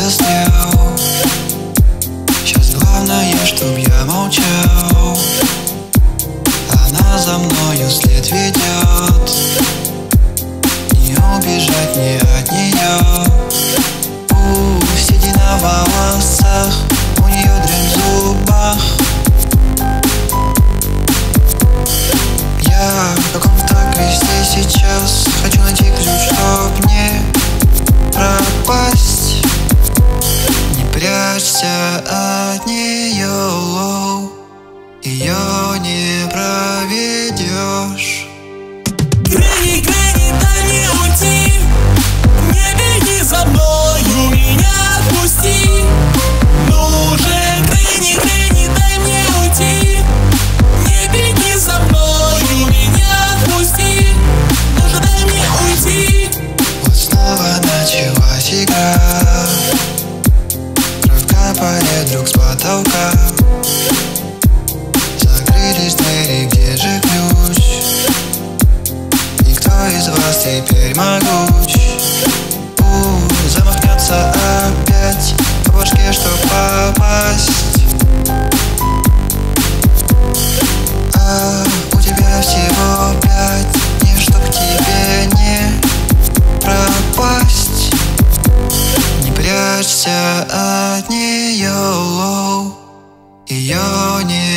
застрял Сейчас главное, чтоб я молчал. Она за мною след ведет Не убежать, не прячься от нее Ее не проведешь теперь могуч? У, замахнется опять По башке, чтоб попасть А у тебя всего пять Не чтоб тебе не пропасть Не прячься от нее Ее не